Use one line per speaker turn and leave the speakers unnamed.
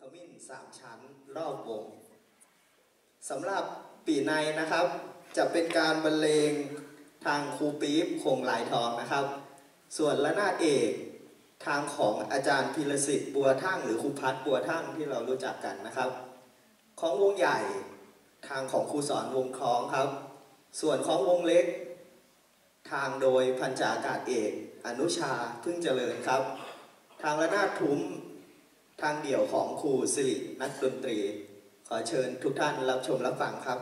ขมิ้นสามชั้นรอบวงสำหรับปีในนะครับ จะเป็นการบรรเลงทางครูปี๊บคงลายทองนะครับ ส่วนระนาดเอกทางของอาจารย์พิรสิทธิ์บัวทั่งหรือครูพัฒน์บัวทั่งที่เรารู้จักกันนะครับ ของวงใหญ่ทางของครูสอนวงคล้องครับ ส่วนของวงเล็ก ทางโดยพันจอากาศเอก อนุชาพึ่งเจริญครับ ทางระนาดทุ้ม ทางเดี่ยวของครูสิรินักดนตรี ขอเชิญทุกท่านรับชมรับฟังครับ